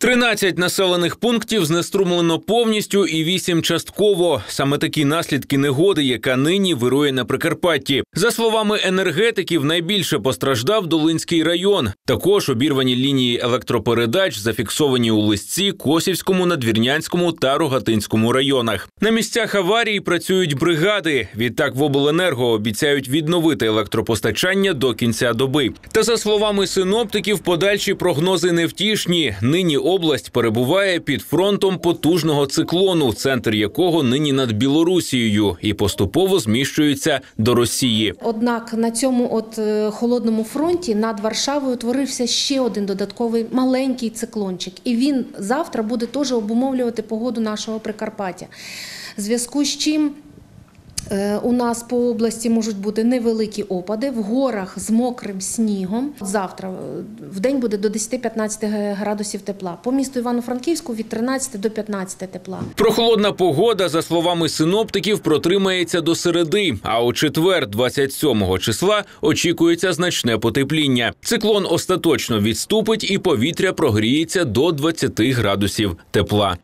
13 населених пунктів знеструмлено повністю і 8 частково. Саме такі наслідки негоди, яка нині вирує на Прикарпатті. За словами енергетиків, найбільше постраждав Долинський район. Також обірвані лінії електропередач зафіксовані у Лисці, Косівському, Надвірнянському та Рогатинському районах. На місцях аварії працюють бригади. Відтак в обленерго обіцяють відновити електропостачання до кінця доби. Та за словами синоптиків, подальші прогнози невтішні. Нині область перебуває під фронтом потужного циклону, центр якого нині над Білорусією, і поступово зміщується до Росії. Однак на цьому от е, холодному фронті над Варшавою утворився ще один додатковий маленький циклончик, і він завтра буде теж обумовлювати погоду нашого Прикарпаття. Зв'язку з чим у нас по області можуть бути невеликі опади в горах з мокрим снігом. Завтра е, в день буде до 10-15 градусів тепла. По місту Івано-Франківську від 13 до 15 тепла. Прохолодна погода, за словами синоптиків, протримається до середи. А у четвер, 27 числа, очікується значне потепління. Циклон остаточно відступить і повітря прогріється до 20 градусів тепла.